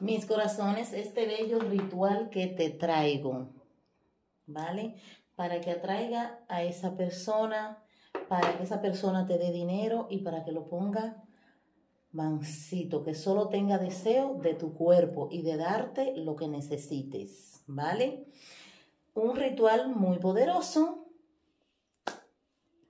Mis corazones, este bello ritual que te traigo, ¿vale? Para que atraiga a esa persona, para que esa persona te dé dinero y para que lo ponga mansito, que solo tenga deseo de tu cuerpo y de darte lo que necesites, ¿vale? Un ritual muy poderoso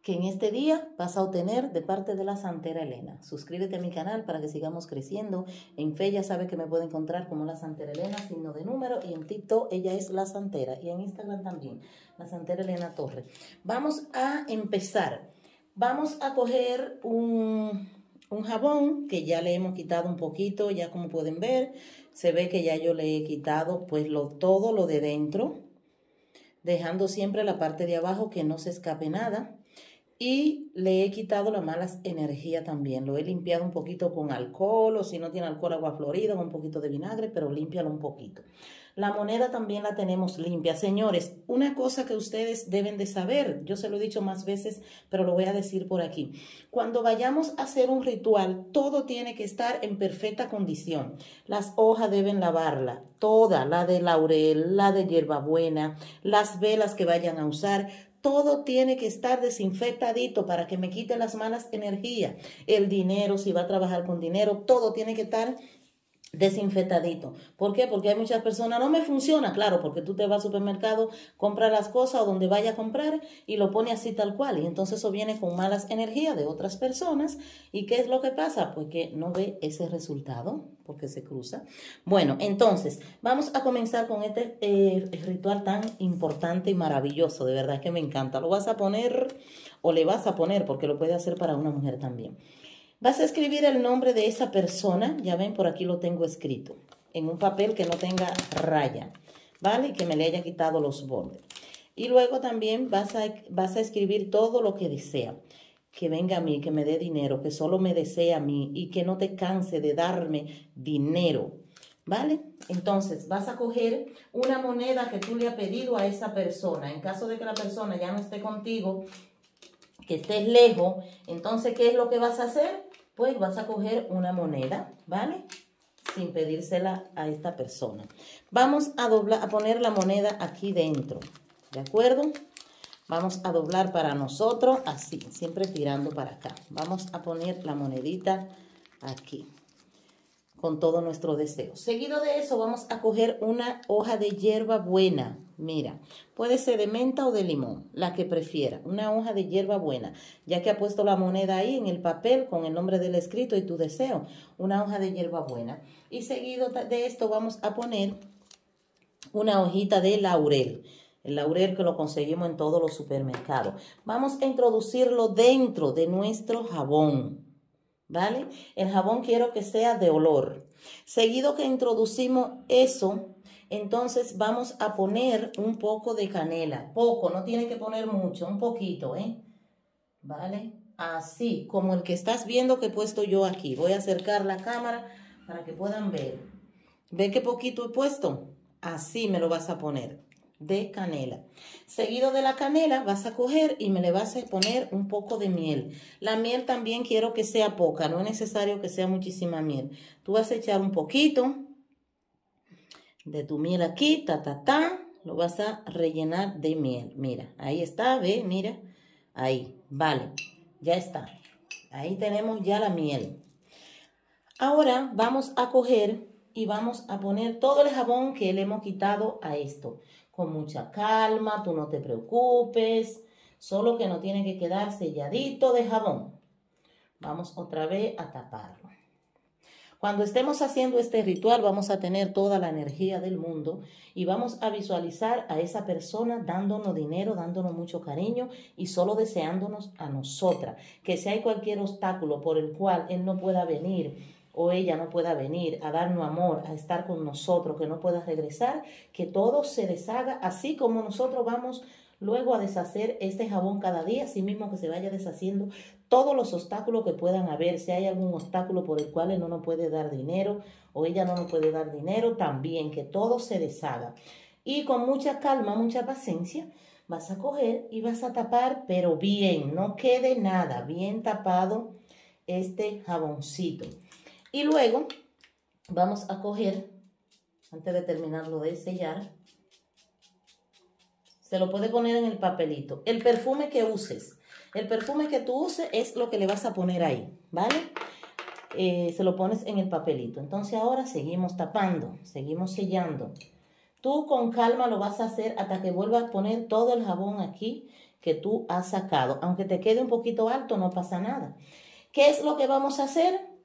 que en este día vas a obtener de parte de la Santera Elena. Suscríbete a mi canal para que sigamos creciendo. En fe ya sabes que me puede encontrar como la Santera Elena, signo de número, y en TikTok ella es la Santera, y en Instagram también, la Santera Elena Torre. Vamos a empezar. Vamos a coger un, un jabón que ya le hemos quitado un poquito, ya como pueden ver, se ve que ya yo le he quitado pues lo, todo lo de dentro, dejando siempre la parte de abajo que no se escape nada y le he quitado la mala energía también. Lo he limpiado un poquito con alcohol o si no tiene alcohol, agua florida con un poquito de vinagre, pero límpialo un poquito. La moneda también la tenemos limpia. Señores, una cosa que ustedes deben de saber, yo se lo he dicho más veces, pero lo voy a decir por aquí. Cuando vayamos a hacer un ritual, todo tiene que estar en perfecta condición. Las hojas deben lavarla, toda, la de laurel, la de hierbabuena, las velas que vayan a usar, todo tiene que estar desinfectadito para que me quite las malas energías. El dinero, si va a trabajar con dinero, todo tiene que estar desinfectadito. ¿Por qué? Porque hay muchas personas, no me funciona, claro, porque tú te vas al supermercado, compras las cosas o donde vaya a comprar y lo pone así tal cual. Y entonces eso viene con malas energías de otras personas. ¿Y qué es lo que pasa? Pues que no ve ese resultado porque se cruza. Bueno, entonces vamos a comenzar con este eh, ritual tan importante y maravilloso. De verdad que me encanta. Lo vas a poner o le vas a poner porque lo puede hacer para una mujer también. Vas a escribir el nombre de esa persona, ya ven, por aquí lo tengo escrito, en un papel que no tenga raya, ¿vale? Y que me le haya quitado los bordes. Y luego también vas a, vas a escribir todo lo que desea. Que venga a mí, que me dé dinero, que solo me desee a mí y que no te canse de darme dinero. ¿Vale? Entonces vas a coger una moneda que tú le has pedido a esa persona. En caso de que la persona ya no esté contigo, que estés lejos, entonces, ¿qué es lo que vas a hacer? Pues vas a coger una moneda, ¿vale? Sin pedírsela a esta persona. Vamos a, doblar, a poner la moneda aquí dentro, ¿de acuerdo? Vamos a doblar para nosotros así, siempre tirando para acá. Vamos a poner la monedita aquí con todo nuestro deseo. Seguido de eso vamos a coger una hoja de hierba buena. Mira, puede ser de menta o de limón, la que prefiera. Una hoja de hierba buena, ya que ha puesto la moneda ahí en el papel con el nombre del escrito y tu deseo. Una hoja de hierba buena. Y seguido de esto vamos a poner una hojita de laurel. El laurel que lo conseguimos en todos los supermercados. Vamos a introducirlo dentro de nuestro jabón. ¿Vale? El jabón quiero que sea de olor. Seguido que introducimos eso, entonces vamos a poner un poco de canela. Poco, no tiene que poner mucho, un poquito, ¿eh? ¿Vale? Así, como el que estás viendo que he puesto yo aquí. Voy a acercar la cámara para que puedan ver. ¿Ve qué poquito he puesto? Así me lo vas a poner de canela. Seguido de la canela vas a coger y me le vas a poner un poco de miel. La miel también quiero que sea poca, no es necesario que sea muchísima miel. Tú vas a echar un poquito de tu miel aquí, ta, ta, ta. Lo vas a rellenar de miel. Mira, ahí está, ve, mira. Ahí, vale, ya está. Ahí tenemos ya la miel. Ahora vamos a coger y vamos a poner todo el jabón que le hemos quitado a esto con mucha calma, tú no te preocupes, solo que no tiene que quedar selladito de jabón. Vamos otra vez a taparlo. Cuando estemos haciendo este ritual vamos a tener toda la energía del mundo y vamos a visualizar a esa persona dándonos dinero, dándonos mucho cariño y solo deseándonos a nosotras. Que si hay cualquier obstáculo por el cual él no pueda venir o ella no pueda venir a darnos amor, a estar con nosotros, que no pueda regresar, que todo se deshaga, así como nosotros vamos luego a deshacer este jabón cada día, así mismo que se vaya deshaciendo todos los obstáculos que puedan haber, si hay algún obstáculo por el cual él no nos puede dar dinero o ella no nos puede dar dinero, también que todo se deshaga. Y con mucha calma, mucha paciencia, vas a coger y vas a tapar, pero bien, no quede nada, bien tapado este jaboncito. Y luego vamos a coger antes de terminarlo de sellar. Se lo puede poner en el papelito. El perfume que uses. El perfume que tú uses es lo que le vas a poner ahí, ¿vale? Eh, se lo pones en el papelito. Entonces ahora seguimos tapando, seguimos sellando. Tú con calma lo vas a hacer hasta que vuelvas a poner todo el jabón aquí que tú has sacado. Aunque te quede un poquito alto, no pasa nada. ¿Qué es lo que vamos a hacer?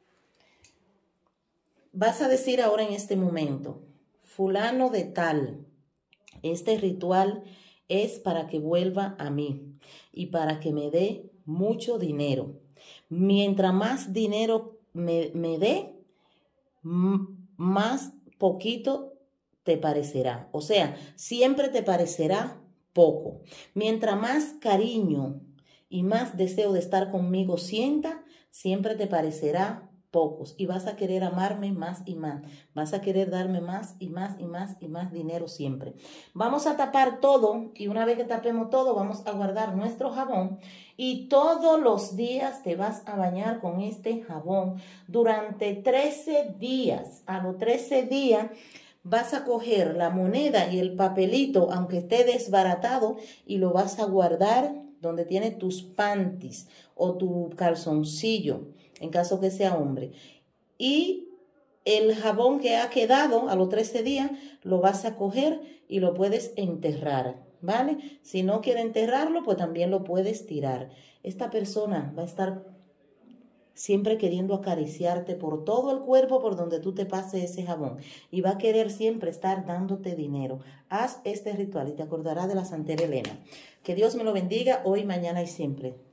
Vas a decir ahora en este momento, fulano de tal, este ritual es para que vuelva a mí y para que me dé mucho dinero. Mientras más dinero me, me dé, más poquito te parecerá. O sea, siempre te parecerá poco. Mientras más cariño y más deseo de estar conmigo sienta, siempre te parecerá pocos y vas a querer amarme más y más. Vas a querer darme más y más y más y más dinero siempre. Vamos a tapar todo y una vez que tapemos todo vamos a guardar nuestro jabón y todos los días te vas a bañar con este jabón durante 13 días. A los 13 días vas a coger la moneda y el papelito, aunque esté desbaratado, y lo vas a guardar donde tiene tus panties o tu calzoncillo en caso que sea hombre. Y el jabón que ha quedado a los 13 días lo vas a coger y lo puedes enterrar, ¿vale? Si no quiere enterrarlo, pues también lo puedes tirar. Esta persona va a estar siempre queriendo acariciarte por todo el cuerpo por donde tú te pases ese jabón y va a querer siempre estar dándote dinero. Haz este ritual y te acordarás de la Santa Elena. Que Dios me lo bendiga hoy, mañana y siempre.